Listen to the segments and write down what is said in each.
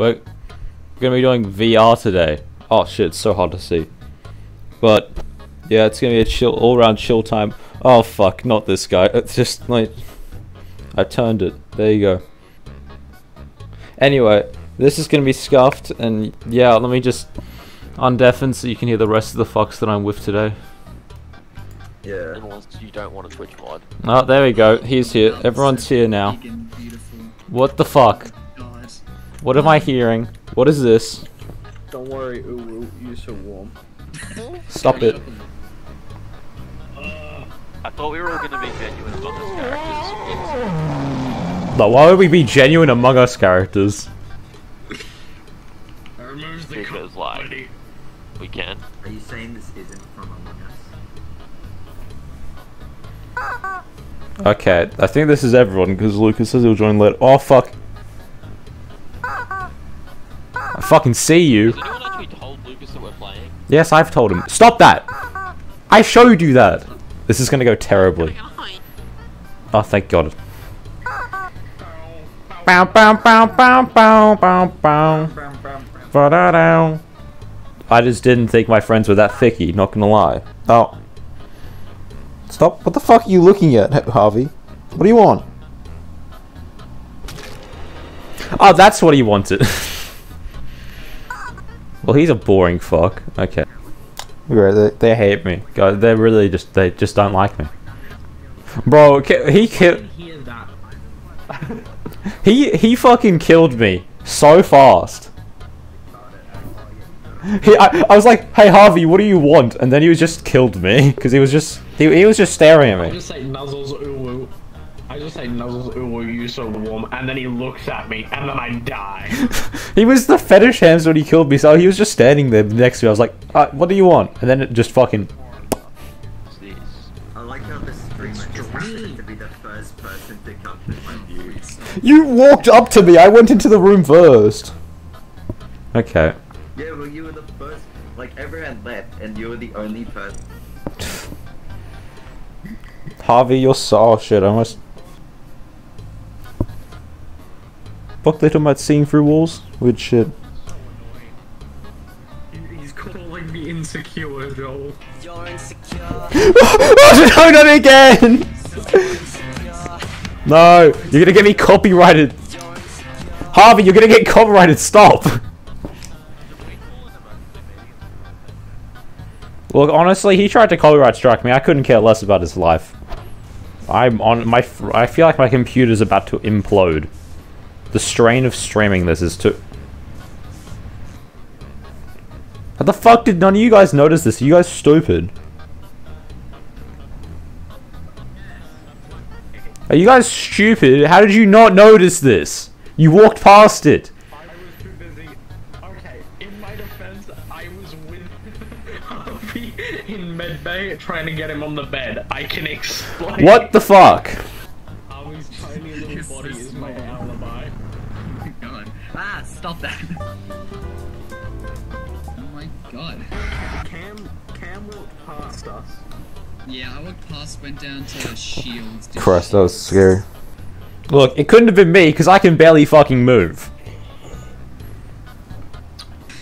We're gonna be doing VR today. Oh shit, it's so hard to see. But yeah, it's gonna be a chill, all-round chill time. Oh fuck, not this guy. It's just like I turned it. There you go. Anyway, this is gonna be scuffed, and yeah, let me just undeafen so you can hear the rest of the fucks that I'm with today. Yeah. Unless you don't want a Twitch mod. Oh, there we go. He's here. Everyone's here now. What the fuck? God. What am I hearing? What is this? Don't worry, ooh, ooh, you're so warm. Stop it. I thought we were all going to be genuine among us characters. But why would we be genuine among us characters? That removes the Because, like- We can. Are you saying this isn't from Among Us? Okay, I think this is everyone because Lucas says he'll join later. Oh fuck. I fucking see you. Has anyone actually told Lucas that we're playing? Yes, I've told him. Stop that! I showed you that! This is gonna go terribly. Oh, thank god. Bow, bow, bow, bow, bow, bow, bow. Ba-da-dow. I just didn't think my friends were that thicky, not gonna lie. Oh. Stop. What the fuck are you looking at, Harvey? What do you want? Oh, that's what he wanted. well, he's a boring fuck. Okay. Great, they, they hate me. God, they really just, they just don't like me. Bro, he killed, he, he fucking killed me so fast. He, I, I was like, hey Harvey, what do you want? And then he was just killed me because he was just he, he was just staring at I me. I just say Nuzzles ooh you so warm, and then he looks at me, and then I die. He was the fetish hands when he killed me, so he was just standing there next to me. I was like, uh, what do you want? And then it just fucking. I like how the streamer just happened to be the first person to come to my view. You walked up to me. I went into the room first. Okay. Yeah, well, you were the first. Like, everyone left, and you were the only person. Harvey, you're so oh, shit. I must. Fuck, they talking about seeing through walls? Weird shit. Uh, He's calling me insecure, Joel. You're insecure. oh, no, not again! no, you're gonna get me copyrighted. Harvey, you're gonna get copyrighted. Stop. Look, honestly, he tried to copyright strike me. I couldn't care less about his life. I'm on my. I feel like my computer's about to implode. The strain of streaming this is too. How the fuck did none of you guys notice this? Are you guys stupid? Are you guys stupid? How did you not notice this? You walked past it. I was too busy. Okay, in my defense, I was with Harvey in medbay trying to get him on the bed. I can explain. What the fuck? Stop that. Oh my god. Cam, Cam walked past us. Yeah, I walked past, went down to shields. did Christ, that was scary. Look, it couldn't have been me because I can barely fucking move.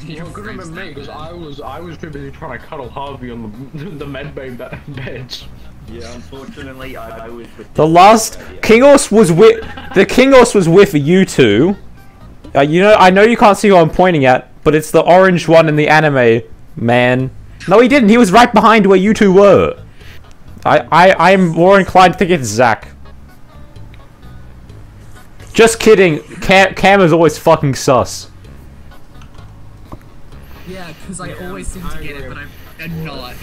Your Well, couldn't have been me because. I was I was too busy trying to cuddle Harvey on the the medbay be- beds. Yeah, unfortunately, I, I was with The last Kingos was with the Kingos was with you two. Uh, you know, I know you can't see who I'm pointing at, but it's the orange one in the anime, man. No, he didn't. He was right behind where you two were. I, I, I'm more inclined to think it's Zach. Just kidding. Cam, Cam is always fucking sus. Yeah, because I always seem to get it, but I'm, I'm not.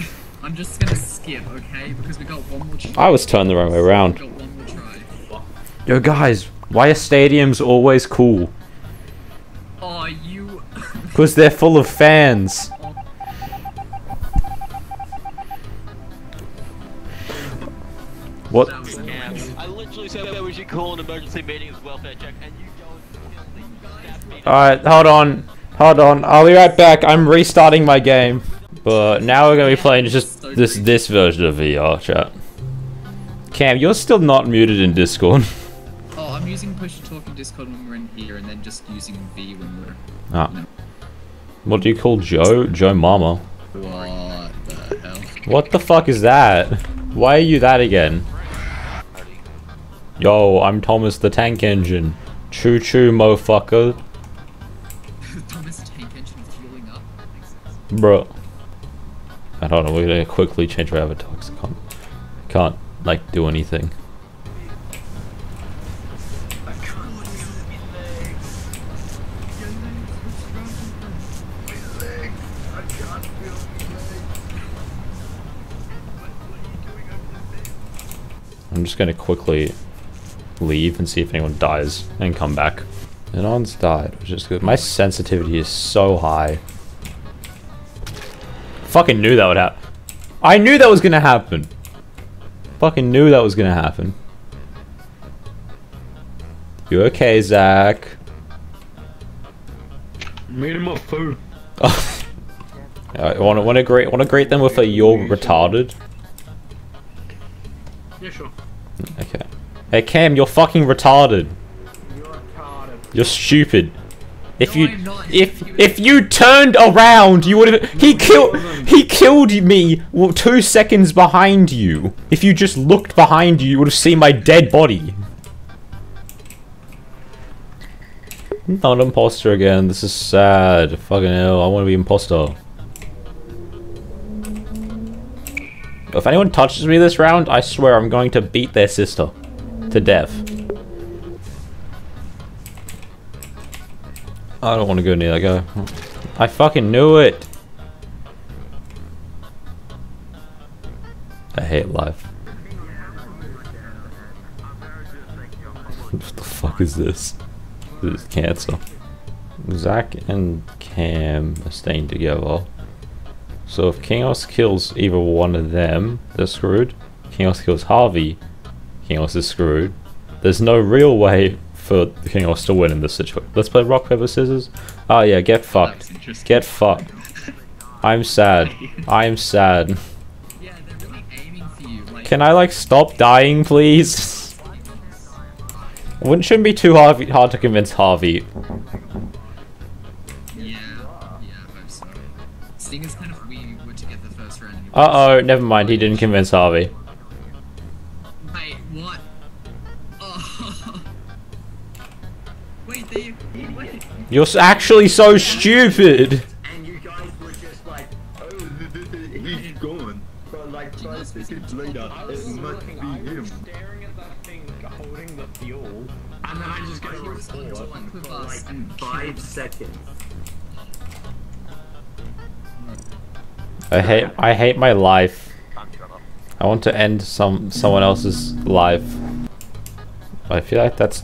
I'm just gonna skip, okay? Because we got one more try. I was turned the wrong way around. got one more try. Yo, guys, why are stadiums always cool? You. Because they're full of fans. What? That was Yeah, annoying. I literally said that we should call an emergency meeting as welfare check, and you go and kill the staff meeting. Alright, hold on. Hold on. I'll be right back. I'm restarting my game. But now we're gonna be playing just this this version of VR chat. Cam, you're still not muted in Discord. Oh, I'm I'm using push to talk in Discord when we're in here, and then just using V when we're. Ah. What do you call Joe? Joe Mama. What the hell? What the fuck is that? Why are you that again? Yo, I'm Thomas the Tank Engine. Choo choo, motherfucker. Thomas tank engine fueling up. Bro. I don't know, we're gonna quickly change our avatars. I can't, can't, like, do anything. I'm just gonna quickly leave and see if anyone dies and come back. And no one's died, which is good. My sensitivity is so high. Fucking knew that would happen. I knew that was gonna happen. Fucking knew that was gonna happen. You okay, Zach? Made him a food. I want to want to greet want to greet them with a "You're retarded." Yeah, sure. Hey Cam, you're fucking retarded. You're retarded. You're stupid. If No, you if if you turned around, you would have. He killed. He killed me two seconds behind you. If you just looked behind you, you would have seen my dead body. Not imposter again. This is sad. Fucking hell. I want to be imposter. If anyone touches me this round, I swear I'm going to beat their sister to death. I don't want to go near that guy. I fucking knew it. I hate life. what the fuck is this? This is cancer. Zach and Cam are staying together. So if Kingos kills either one of them, they're screwed. Kingos kills Harvey, Kingos is screwed. There's no real way for Kingos to win in this situation. Let's play rock, paper, scissors. Oh yeah, get fucked. Get fucked. I'm sad. I'm sad. Yeah, really you. Like, Can I like stop dying, please? Wouldn't shouldn't be too hard, hard to convince Harvey. Yeah, yeah, I hope so. Seeing as kind of we were to get the first round. Uh oh, never mind. He didn't convince Harvey. Wait, they. Wait. You're actually so stupid. And you guys were just like, oh, he's gone. But like five seconds later, I it must looking, be I him. staring at that thing holding the fuel, and then I just get a He was going to report. For like five seconds. I hate I hate my life. I want to end some someone else's life. I feel like that's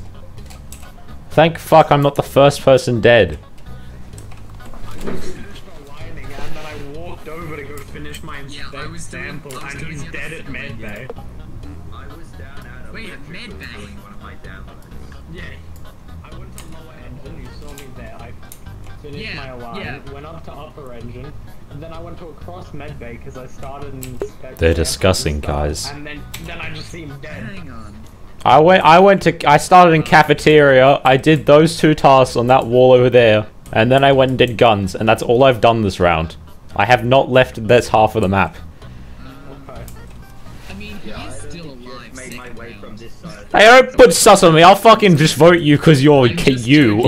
Thank fuck I'm not the first person dead. finished my lining, and then I walked over to finish my Yeah, doing- I was and he's dead at medbay. I was down at Wait, electrical medbay? one of my downloads. Yeah. I went to lower engine, you saw me there. I finished Yeah, my alarm, yeah. went up to upper engine, and then I went to a cross medbay because I started in They're discussing, guys. And then, then I just see him dead. hang on. I went I went to I started in cafeteria. I did those two tasks on that wall over there. And then I went and did guns and that's all I've done this round. I have not left this half of the map. Okay. I mean, he Yeah, I still alive. you've made my second way from this side. Hey, don't put sus on me. I'll fucking just vote you because you're I'm you.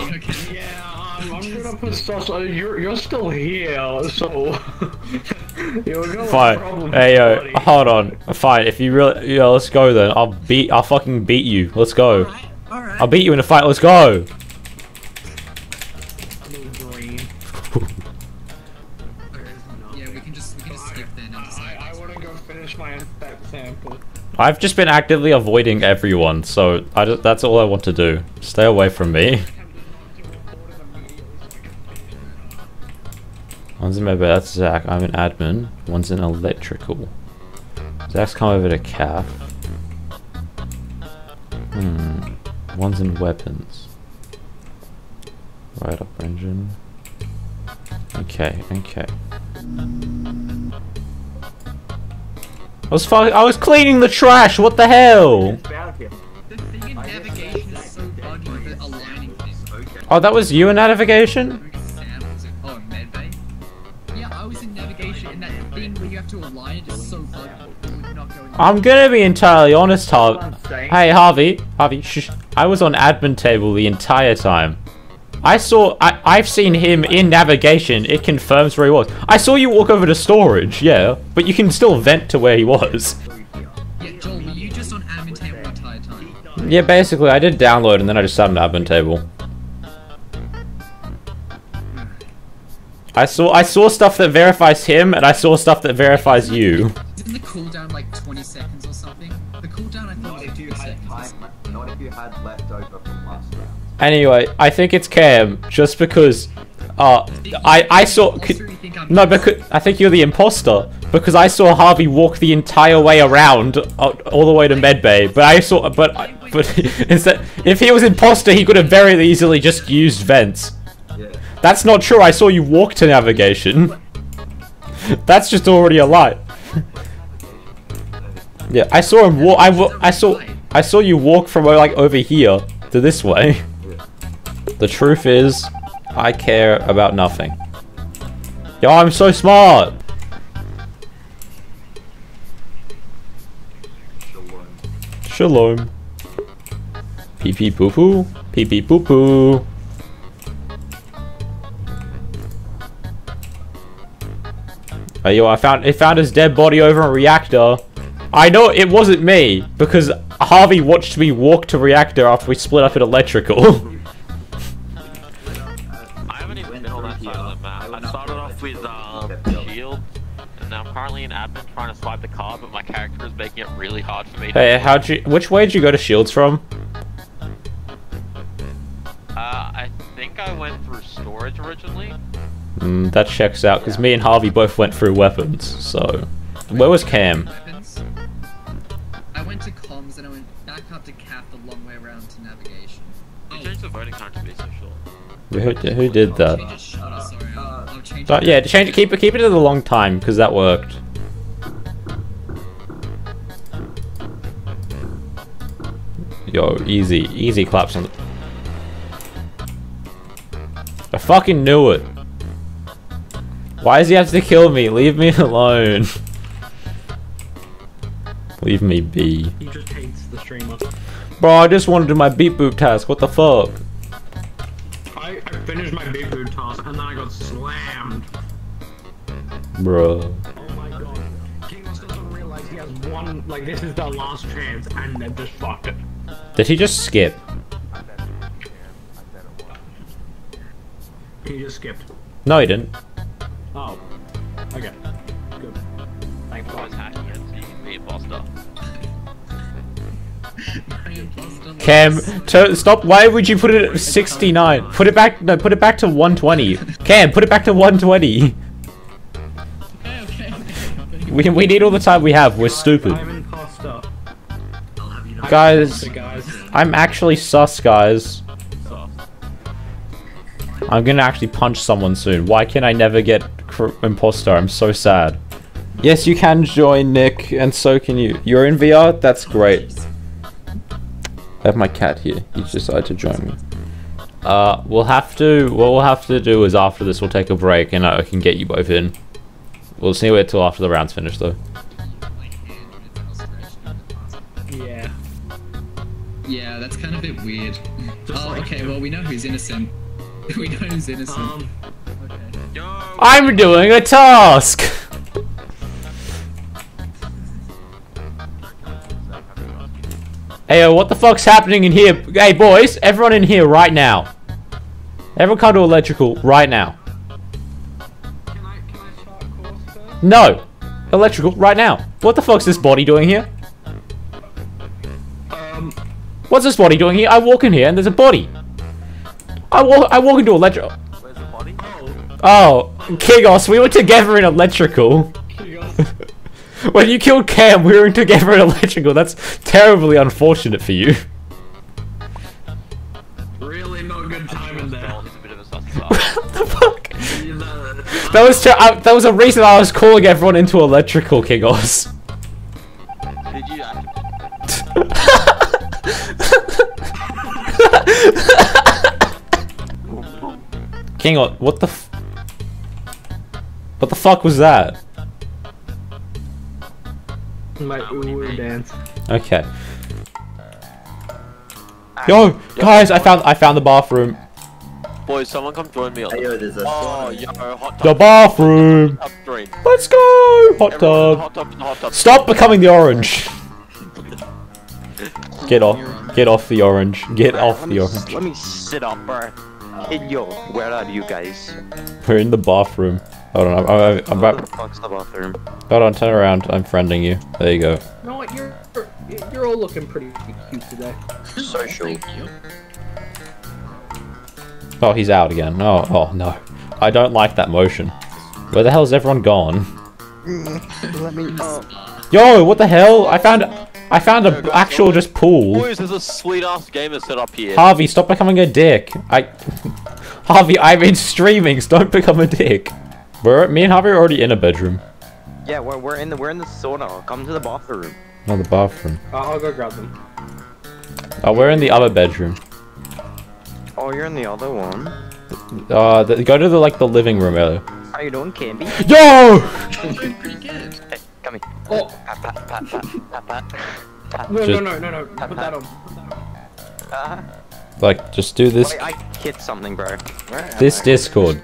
Joking, okay? Yeah, I'm gonna put stuff. So you're you're still here, so you're gonna Fine. Hey yo, buddy. hold on. Fine. If you really, yeah, let's go then. I'll beat. I'll fucking beat you. Let's go. Alright, alright. I'll beat you in a fight. Let's go. Blue green. Yeah, we can just we can just skip then and decide. I, I wanna go finish my inspect sample. I've just been actively avoiding everyone, so I just, that's all I want to do. Stay away from me. One's in my bed. That's Zach. I'm an admin. One's in electrical. Zach's come over to CAF. Hmm. One's in weapons. Right up engine. Okay, okay. I was I was cleaning the trash. What the hell? The thing in navigation Oh, that was you in navigation? I'm gonna be entirely honest, Harvey. Hey, Harvey. Harvey, shh. I was on admin table the entire time. I saw, I, I've seen him in navigation. It confirms where he was. I saw you walk over to storage, yeah, but you can still vent to where he was. Yeah, Joel, were you just on admin table the entire time? Yeah, basically, I did download and then I just sat on admin table. I saw, I saw stuff that verifies him, and I saw stuff that verifies you. Isn't the cooldown like 20 seconds or something? The cooldown I thought Not if you had seconds. time, not if you had left over from last round. Anyway, I think it's Cam, just because, uh, I, I saw, Also, you think I'm no, because, I think you're the imposter, because I saw Harvey walk the entire way around, uh, all the way to medbay, but I saw, but, but, instead, if he was imposter, he could have very easily just used vents. That's not true, I saw you walk to navigation. That's just already a lie. Yeah, I saw him walk, I, I saw, I saw you walk from, like, over here to this way. The truth is, I care about nothing. Yo, I'm so smart! Shalom. Pee pee poo poo. Pee pee poo poo. Yo, I found it found his dead body over a reactor. I know it wasn't me because Harvey watched me walk to reactor after we split up at electrical. I haven't even been on that side of the map. I I went up started off with um, shield, and now I'm currently in admin trying to swipe the card, but my character is making it really hard for me. hey, how'd you? Which way did you go to Shields from? Uh, I think I went through storage originally. Mm, that checks out because me and Harvey both went through weapons. So, where was Cam? I went to comms and I went back up to cap the long way around to navigation. You Oh, changed the voting time to be so short. Who, who did that? change it shorter, sorry. I'll, I'll change But it. yeah, change it. Keep it. Keep it to the long time because that worked. Yo, easy, easy claps on. The... I fucking knew it. Why does he have to kill me? Leave me alone. Leave me be. He just hates the streamer. Bro, I just wanted to do my beat boop task. What the fuck? I, I finished my big boot task and then I got slammed. Bro. Oh my god. Kingos doesn't realize he has one, like this is the last chance and then just fucked it. Did he just skip? He just skipped. No, he didn't. Oh. Okay. Good. Thank I was hacking it so you can be imposter. Cam, stop. Why would you put it at 69? Put it back. No, put it back to 120. Cam, put it back to 120. Okay, okay, okay. We, we need all the time we have. We're stupid. I'm imposter. I'll have you know. Guys. I'm actually sus, guys. I'm gonna actually punch someone soon. Why can I never get imposter? I'm so sad. Yes, you can join, Nick, and so can you. You're in VR? That's great. I have my cat here. He decided to join me. Uh, we'll have to. What we'll have to do is after this, we'll take a break, and I can get you both in. We'll see wait till after the round's finished, though. My hand when it's outstretched in the past. Yeah. Yeah, that's kind of a bit weird. Just Oh, like okay, you. well, we know who's innocent. we know who's innocent. Um, okay. yo! I'm doing a task. Hey, what the fuck's happening in here? Hey, boys, everyone in here right now. Everyone come to electrical right now. can I, can I? No, electrical right now. What the fuck's this body doing here? Um, What's this body doing here? I walk in here and there's a body. I walk. I walk into electrical. Where's the body? oh. Kingos, we were together in electrical. When you killed Cam, we were together in electrical. That's terribly unfortunate for you. really not good timing there. Spell is a bit of a sus what the fuck? That was ter- I, uh, that was a reason I was calling everyone into electrical, Kingos. Did you actually? King, what the f- What the fuck was that? My ooh dance. Okay. Yo, guys, I found I found the bathroom. Boys, someone come join me on Hey, the. yo, there's a Oh, yo, hot The bathroom. Top three. Let's go. Hot Everyone, tub. hot tub, hot tub. Stop becoming the orange. Get off. Get off the orange. Get off the orange. let me sit up, bro. Hey, yo, where are you guys? We're in the bathroom. Hold on. I'm, I'm, I'm Where about. the fuck's the bathroom? Hold on. Turn around. I'm friending you. There you go. You know what? You're you're all looking pretty cute today. Social. Oh, he's out again. Oh, oh no. I don't like that motion. Where the hell is everyone gone? Let me. Oh, Yo, what the hell? I found. I found an actual just pool. Boys, there's a sweet ass gamer set up here. Harvey, stop becoming a dick. I. Harvey, I've been streaming. so Don't become a dick. We're me and Harvey are already in a bedroom. yeah, we're, we're in the we're in the sauna. Come to the bathroom. Not the bathroom. I'll, I'll go grab them. Oh, we're in the other bedroom. Oh, you're in the other one. Uh, the, go to the like the living room area. How you doing, Candy? Yo! I'm doing pretty good. Hey, come here. Oh Pat, pat, pat, pat, pat, pat. pat. no Just- no no no no! Put that on. Uh, Like, just do this. wait, I hit something, bro. This I? Discord,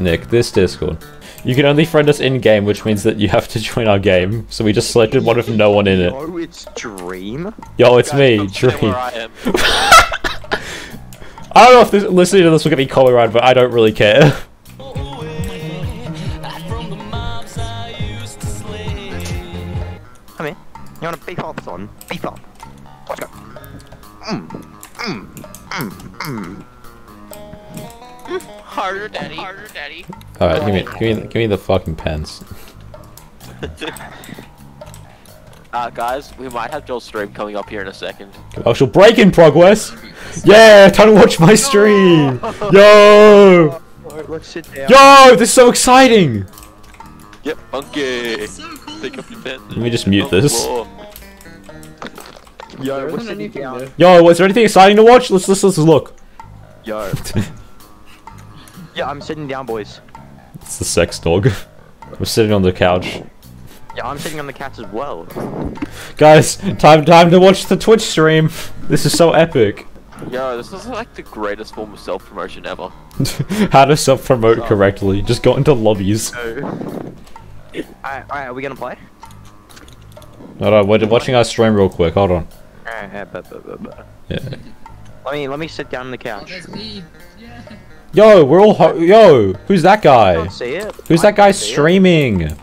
Nick. This Discord. You can only friend us in game, which means that you have to join our game. So we just selected one with no one in it. Oh, it's Dream. Yo, it's Guys, me, Dream. I. I don't know if this, listening to this will get me colorized, but I don't really care. Come here. You want to beef up, son? Beef up. Let's go. Mm, mm, mm. Harder, daddy. Harder, daddy. All right, give me, give me, give me the fucking pens. Uh, guys, we might have Joel's stream coming up here in a second. Commercial break in progress. Yeah, time to watch my stream. Yo, Alright, let's sit down. yo, this is so exciting. Yep, monkey. So cool. Pick up your pen. Let me just mute On the this. Floor. Yo, There we're isn't sitting anything down. there. Yo, was there anything exciting to watch? Let's let's let's look. Yo. yeah, I'm sitting down, boys. It's the sex dog. We're sitting on the couch. Yeah, I'm sitting on the couch as well. Guys, time time to watch the Twitch stream. This is so epic. Yo, this is like the greatest form of self promotion ever. How to self promote correctly. Just go into lobbies. Alright, alright, are we gonna play? Hold on, we're watching our stream real quick. Hold on. Yeah. Let me let me sit down on the Oh, couch. there's. Yeah. Yo, we're all ho- yo. Who's that I guy? can't see it. Who's I that guy can't it. streaming?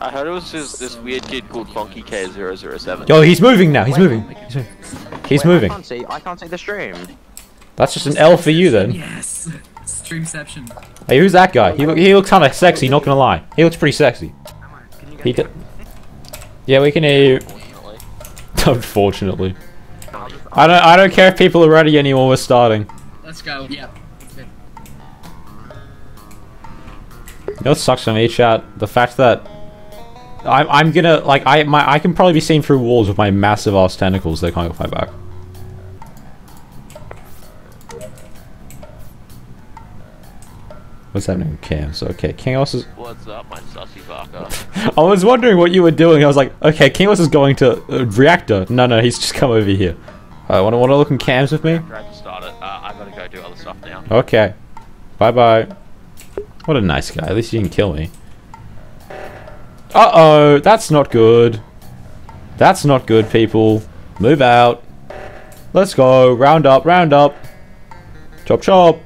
I heard it was this, this weird kid called Funky K007. Yo, he's moving now. He's Wait. moving. He's moving. He's Wait, moving. I can't see. I can't see the stream. That's just an L for you then. Yes. Streamception. Hey, who's that guy? He, look- he looks kind of sexy. Not gonna lie. He looks pretty sexy. He Yeah, we can hear you. Unfortunately. I don't. I don't care if people are ready anymore. We're starting. Let's go. Good. You know what sucks for me, chat? The fact that I'm, I'm gonna like I my I can probably be seen through walls with my massive ass tentacles. They can't go fight back. What's happening? So okay, Kingos is. What's up, my sussy baka? I was wondering what you were doing. I was like, okay, Kingos is going to uh, reactor. No, no, he's just come over here. I want to want to look in cams with me. To start it. Uh, I gotta go do other stuff now. Okay. Bye bye. What a nice guy. At least he didn't kill me. Uh oh, that's not good. That's not good, people. Move out. Let's go. Round up, round up. Chop chop.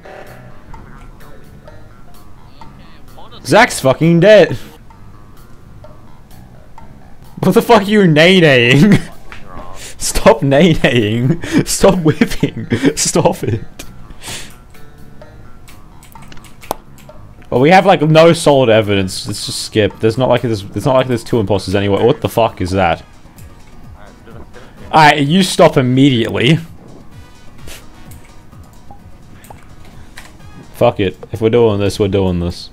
Zach's fucking dead. What the fuck are you nay-naying? Stop nay-naying. Stop whipping. Stop it. Well, we have like no solid evidence. Let's just skip. There's not like there's not like there's two imposters anyway. What the fuck is that? Alright, you stop immediately. Fuck it. If we're doing this, we're doing this.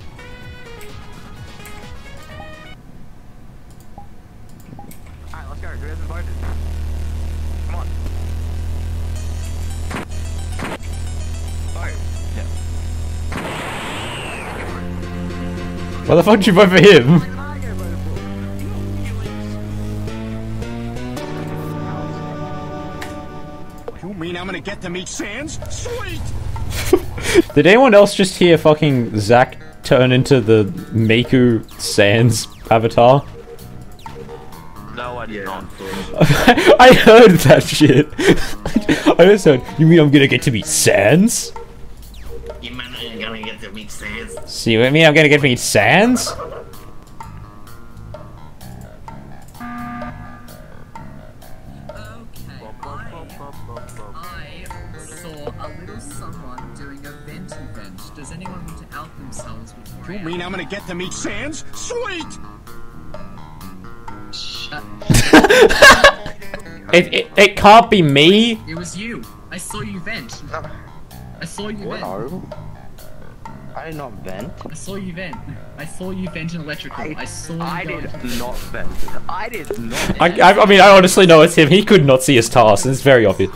Why the fuck did you vote for him? You mean I'm gonna get to meet Sans? Sweet! Did anyone else just hear fucking Zach turn into the Miku Sans avatar? No, I did not. I heard that shit. I just heard, you mean I'm gonna get to meet Sans? Event. Does anyone want to out themselves before You I mean I'm gonna get to meet Sans? Sweet! Shut. It, it, it can't be me. It was you. I saw you vent. I saw you vent. No. I did not vent. I saw you vent. I saw you vent in electrical. I, saw you I go. did not vent. I did not. I, I, I mean, I honestly know it's him. He could not see his task. and It's very obvious.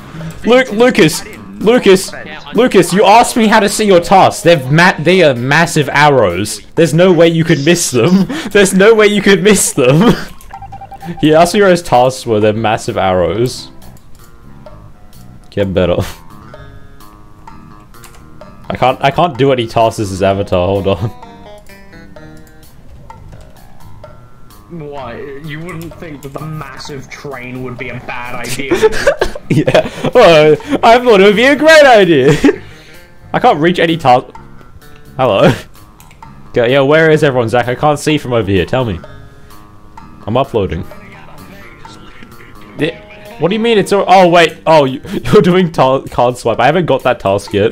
Luke, Lucas, Lucas, Lucas, you asked me how to see your tasks. They're ma- they are massive arrows. There's no way you could miss them. There's no way you could miss them. he asked me where his tasks were. They're massive arrows. Get better. I can't. I can't do any tasks as his avatar. Hold on. Why? You wouldn't think that the massive train would be a bad idea. yeah. Oh, I thought it would be a great idea. I can't reach any task. Hello. Yeah, where is everyone, Zach? I can't see from over here. Tell me. I'm uploading. Yeah, What do you mean it's all- Oh, wait. Oh, you, you're doing card swipe. I haven't got that task yet.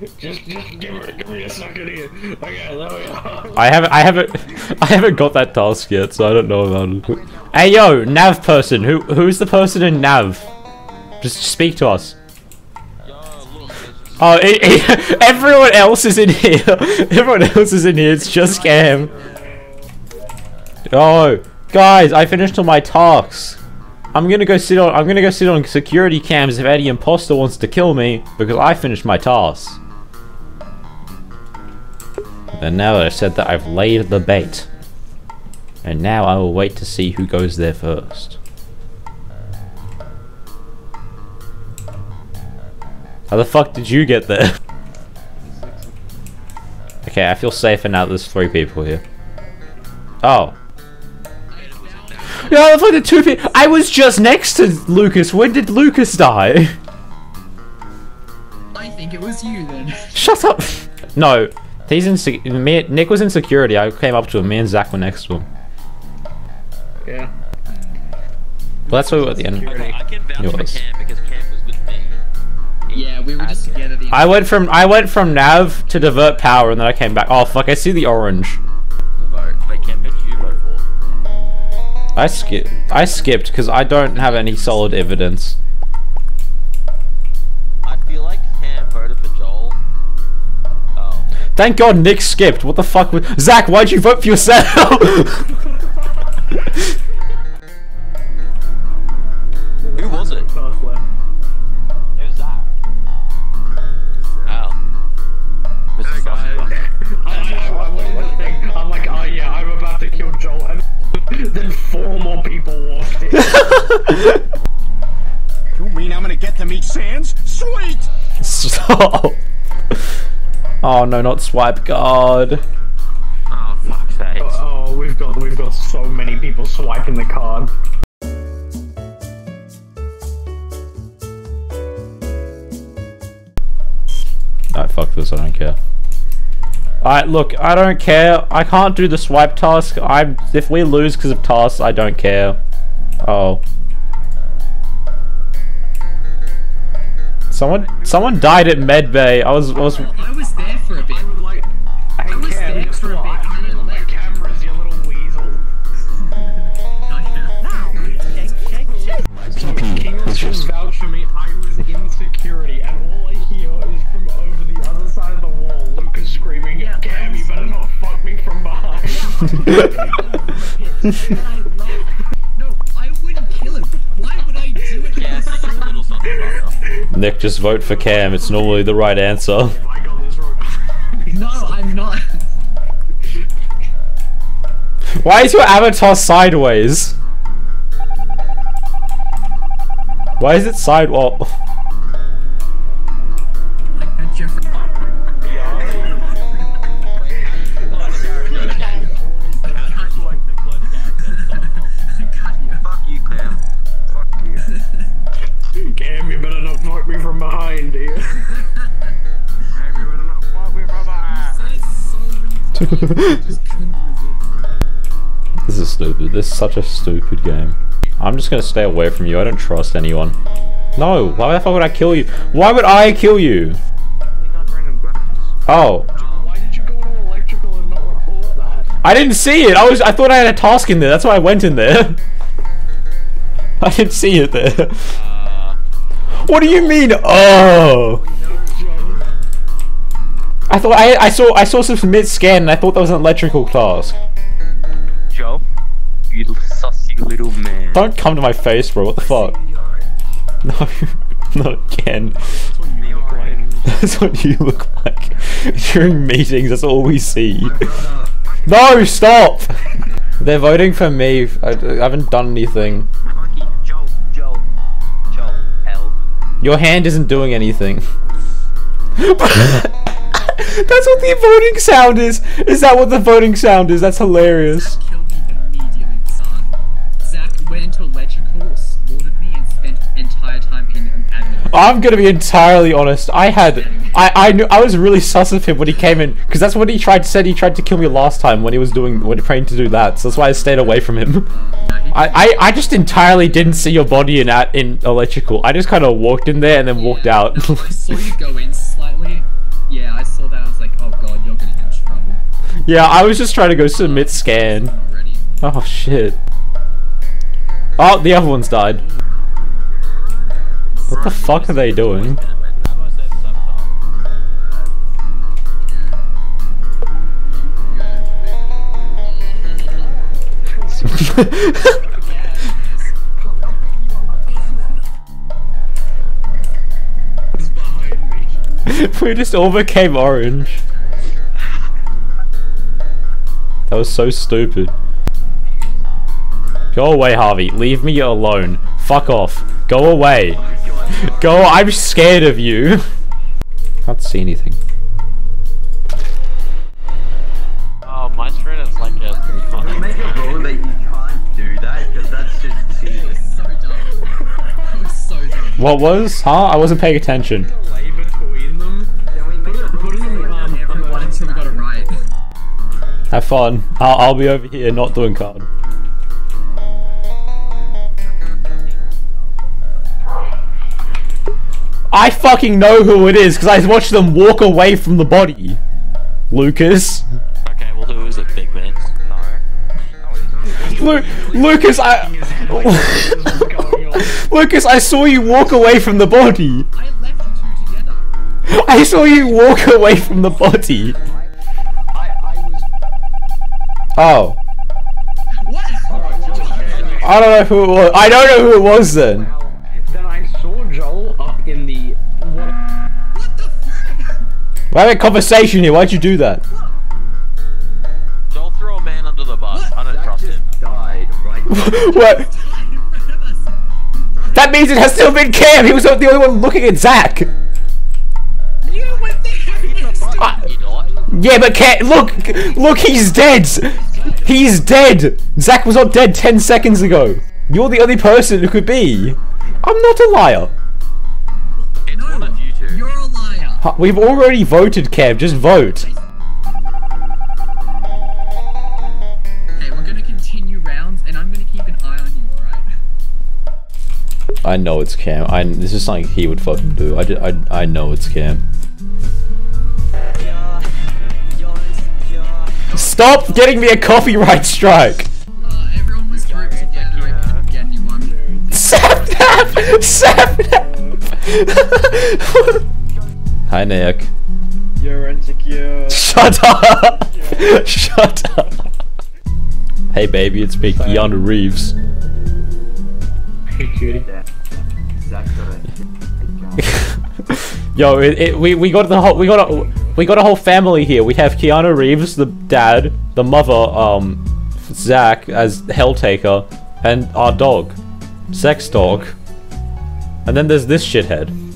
Just, just give give me a second here. Okay, there we are. I haven't, I haven't, I haven't got that task yet, so I don't know about it. Hey, yo, Nav person. Who, who's the person in Nav? Just speak to us. Oh, it, it- everyone else is in here. everyone else is in here. It's just Cam. Oh, guys, I finished all my tasks. I'm gonna go sit on. I'm gonna go sit on security cams if any imposter wants to kill me because I finished my tasks. And now that I've said that, I've laid the bait. And now I will wait to see who goes there first. How the fuck did you get there? okay, I feel safer now that there's three people here. Oh. Yeah, I thought the two people. I was just next to Lucas. When did Lucas die? I think it was you then. Shut up. No, he's in. sec- Me, Nick was in security. I came up to him. Me and Zach were next to him. Yeah. Well, that's what we were at the end. Okay, I can vouch for. Cam because Cam was with me. Yeah, we were just together. The I went from I went from nav to divert power, and then I came back. Oh fuck! I see the orange. Vote. Wait, Cam, who did you vote for? I skip. I skipped because I don't have any solid evidence. Thank God Nick skipped. What the fuck? Was... Zach, why'd you vote for yourself? Who was it? It was Zach. Oh. I, I, I, I went to think, I'm like, oh yeah, I'm about to kill Joel, and then four more people walked in. You mean I'm gonna get to meet Sans? Sweet! Stop. Oh no, not swipe guard. Oh, fuck's sake. Oh, oh, we've got we've got so many people swiping the card. Alright, fuck this, I don't care. Alright, look, I don't care. I can't do the swipe task. I'm if we lose because of tasks, I don't care. Oh. Someone someone died at medbay. I was I was I was there for a bit. I would like, hey was Cam, there guess for a bit, I and turned then on cameras, you little weasel. King just vouch for me. I was in security, and all I hear is from over the other side of the wall, Lucas screaming, Yeah, "Cam, you better not fuck me from behind." No, I wouldn't kill him. Why would I do it? Yeah, a fucker. Nick just vote for Cam. It's normally the right answer. Why is your avatar sideways? Why is it side? stupid. This is such a stupid game. I'm just gonna stay away from you. I don't trust anyone. No, why the fuck would I kill you? Why would I kill you? Oh, Why did you go to electrical and not report that? I didn't see it. I was. I thought I had a task in there. That's why I went in there. I didn't see it there. Uh. What do you mean? Oh. I thought I I saw I saw some submit scan and I thought that was an electrical task. Joe, you sussy little man. Don't come to my face, bro. What the fuck? No, not again. That's what you look like during meetings. That's all we see. No, stop! They're voting for me. I, I haven't done anything. Your hand isn't doing anything. That's what the voting sound is. Is that what the voting sound is? That's hilarious. Went into electrical, slaughtered me, and spent entire time in an admin. I'm gonna be entirely honest. I had, I, I knew, I was really sus of him when he came in, because that's what he tried. Said he tried to kill me last time when he was doing, when he trying to do that. So that's why I stayed away from him. Uh, I, I, I just entirely didn't see your body in at in electrical. I just kind of walked in there and then walked out. I saw you go in slightly. Yeah, I saw that. I was like, oh god, you're gonna get in trouble. yeah, I was just trying to go submit scan. Oh shit. Oh, the other one's died. What the fuck are they doing? we just became orange. That was so stupid. Go away, Harvey. Leave me alone. Fuck off. Go away. Go. I'm scared of you. Can't see anything. Oh, my screen is like a. Can you make a rule that you can't do that? Because that's just cheating. So dumb. That was so dumb. What was? Huh? I wasn't paying attention. Lay between them. Can we make a Put it in um, Everyone until we got it right. Have fun. I'll, I'll be over here not doing card. I fucking know who it is because I watched them walk away from the body. Lucas. Okay, well, who is it, Big Man? Lu- Lucas, I. Lucas, I saw you walk away from the body. I left you two together. I saw you walk away from the body. I, I was. Oh. What? I don't know who it was. I don't know who it was. Then We're having a conversation here. Why'd you do that? Don't throw a man under the bus. I don't trust him. died right what? That means it has still been Cam. He was the only one looking at Zach. You went there. You? Yeah, but Cam, look, look, he's dead. He's dead. Zach was not dead ten seconds ago. You're the only person who could be. I'm not a liar. We've already voted, Kev. Just vote. Okay, we're gonna continue rounds, and I'm gonna keep an eye on you, alright? I know it's Cam. I this is something he would fucking do. I, ju- I, I know it's Cam. Stop getting me a copyright strike. Uh, everyone was grouped together. I couldn't get anyone. Sapnap! Sapnap! Hi, Nick. You're insecure. Shut up! Shut up! Hey, baby, it's me, Keanu Reeves. Hey, cutie. there. Zach a hit. Yo, it, it, we we got the whole we got a we got a whole family here. We have Keanu Reeves, the dad, the mother, um, Zach as Helltaker and our dog, Sex Dog. And then there's this shithead.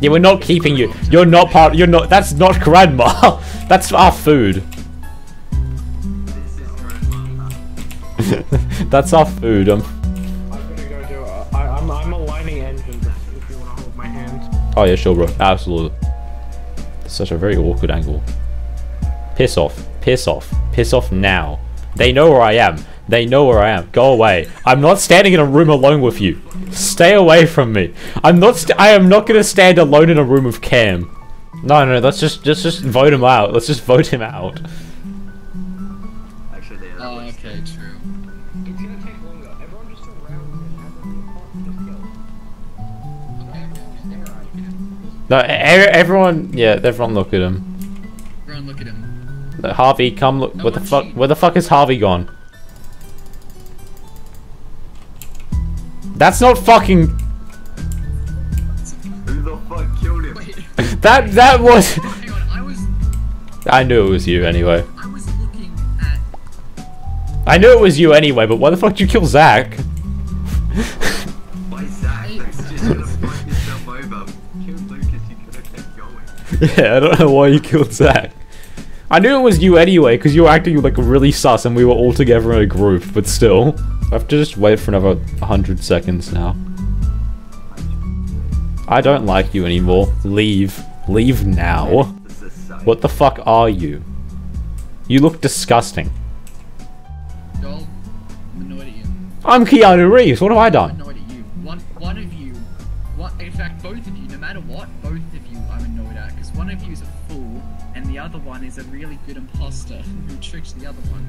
Yeah, we're not keeping you. You're not part. You're not. That's not grandma. that's our food. that's our food. Um. I'm gonna go do it. I, I'm, I'm aligning engines if you want to hold my hand. Oh yeah, sure, bro. Absolutely. Such a very awkward angle. Piss off. Piss off. Piss off now. They know where I am. They know where I am. Go away. I'm not standing in a room alone with you. Stay away from me. I'm not. St I am not gonna stand alone in a room with Cam. No, no. Let's just let's just vote him out. Let's just vote him out. Actually, yeah, that Oh, okay, true. It's gonna take longer. Everyone just surround and have them just kill. Okay, everyone just stare at him. No, everyone. Yeah, everyone look at him. Everyone look at him. Harvey, come look. No What the fuck? Where the fuck is Harvey gone? That's not fucking. Who the fuck killed him? That that was. I was I knew it was you anyway. I was looking at I knew it was you anyway, but why the fuck did you kill Zach? By Zach, just gonna fuck yourself over. Kill Lucas, you could have kept going. yeah, I don't know why you killed Zach. I knew it was you anyway, because you were acting like really sus and we were all together in a group, but still. I have to just wait for another 100 seconds now. I don't like you anymore. Leave. Leave now. This is so What the fuck are you? You look disgusting. Joel. I'm annoyed you. I'm Keanu Reeves, what have I I'm done? Other one is a really good imposter who tricked the other one.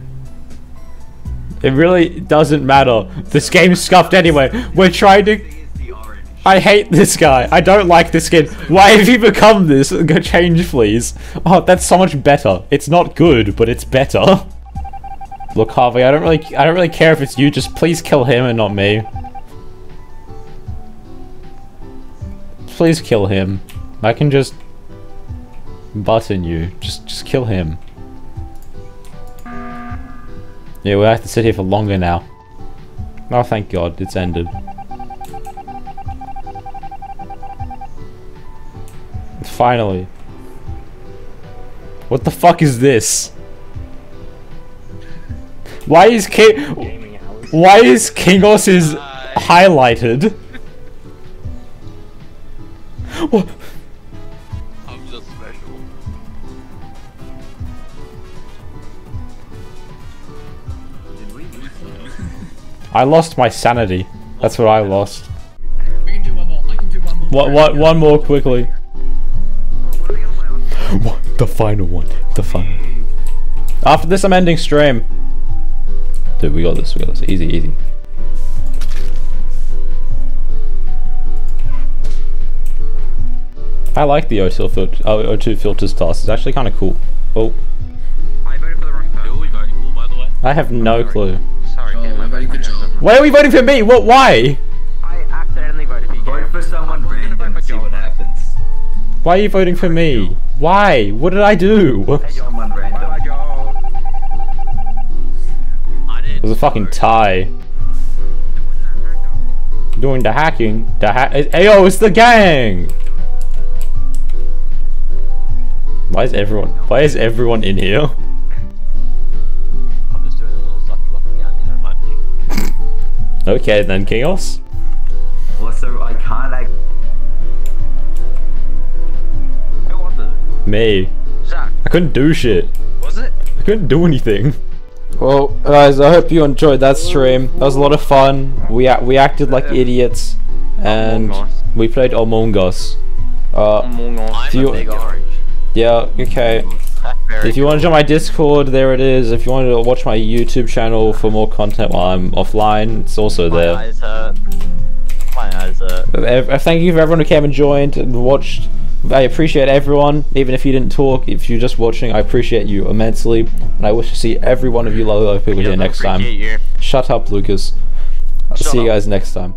It really doesn't matter. This game's scuffed anyway. We're trying to thing is the orange. I hate this guy. I don't like this skin. Why have you become this? Go change, please. Oh, that's so much better. It's not good, but it's better. Look, Harvey, I don't really, I don't really care if it's you. Just please kill him and not me. Please kill him. I can just button you. Just, just kill him. Yeah, we have to sit here for longer now. Oh, thank God, it's ended. Finally. What the fuck is this? Why is King? Why is Kingos is highlighted? What? I lost my sanity. That's what I lost. We can do one more. I can do one more. What? What? One more quickly. What are we gonna play on? What? The final one. The final. After this, I'm ending stream. Dude, we got this. We got this. Easy, easy. I like the O2 filter. Uh, oh, O2 filters task. It's actually kind of cool. Oh, I voted for the wrong Who person. are we voting for, by the way? I have no clue. Sorry, Oh, Cam, I I'm voting for voted Joel. Why are we voting for me? What? Why? I accidentally voted for you. Vote for someone I'm random vote and for see what happens. Why are you voting for me? Why? What did I do? It Someone random. Bye, Joel. I didn't. was a fucking tie. Doing the hacking. The hack. Hey, yo, it's the gang. Why is everyone? Why is everyone in here? Okay, then Chaos. Also, I can't act. Who was it? Me. Zach, I couldn't do shit. was it? I couldn't do anything. Well, guys, I hope you enjoyed that stream. That was a lot of fun. We a- we acted like idiots, and we played Among Us. Uh, Among Us. I'm Do you- big orange. yeah, okay. Very If you want to join my Discord, there it is. If you want to watch my YouTube channel for more content while I'm offline, it's also My there. eyes hurt. My eyes hurt. Thank you for everyone who came and joined and watched. I appreciate everyone, even if you didn't talk. If you're just watching, I appreciate you immensely, and I wish to see every one of you lovely people here next time. You. Shut up, Lucas. I'll Shut see you guys next time.